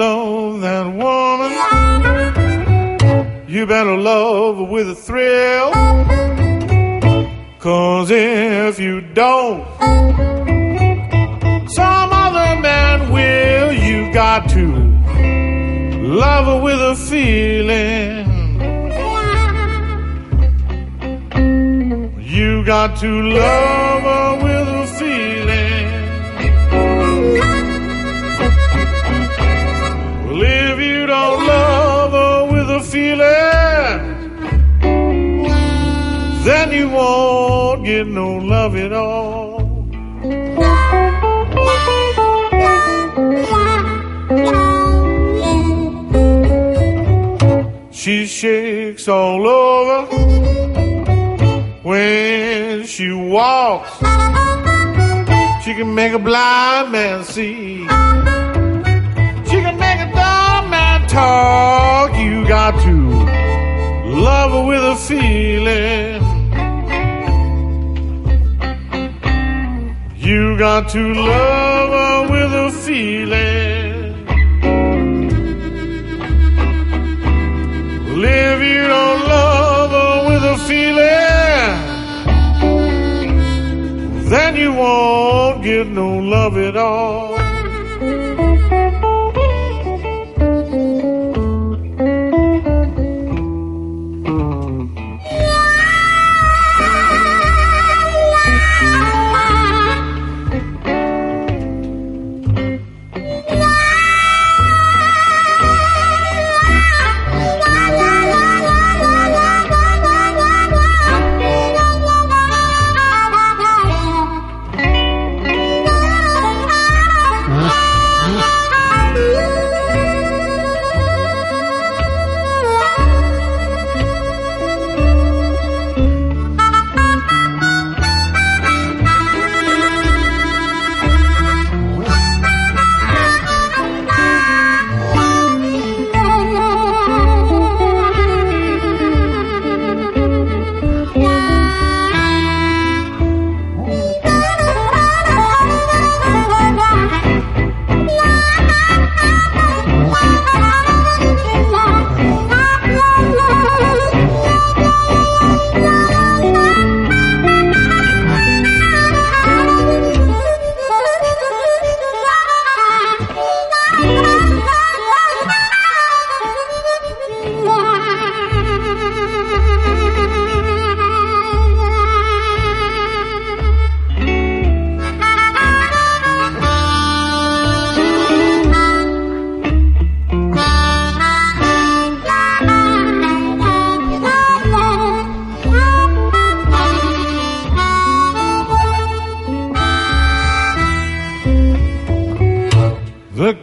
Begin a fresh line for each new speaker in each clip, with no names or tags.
love that woman. You better love her with a thrill. Cause if you don't, some other man will. You got to love her with a feeling. You got to love her with a get no love at all. She shakes all over when she walks. She can make a blind man see. She can make a dumb man talk. You got to love her with a feeling. Got to love her with a feeling. If you don't love her with a feeling, then you won't get no love at all.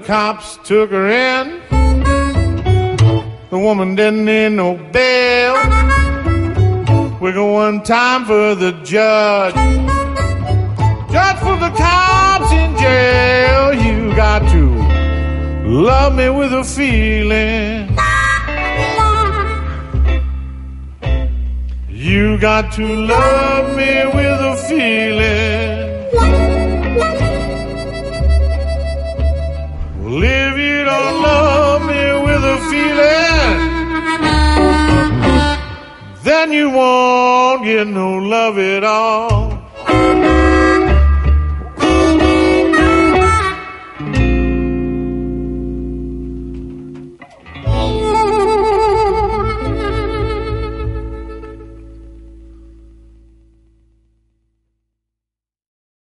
Cops took her in. The woman didn't need no bail. We got one time for the judge. Judge for the cops in jail. You got to love me with a feeling. You got to love me with a feeling. feeling, then you won't get no love at all.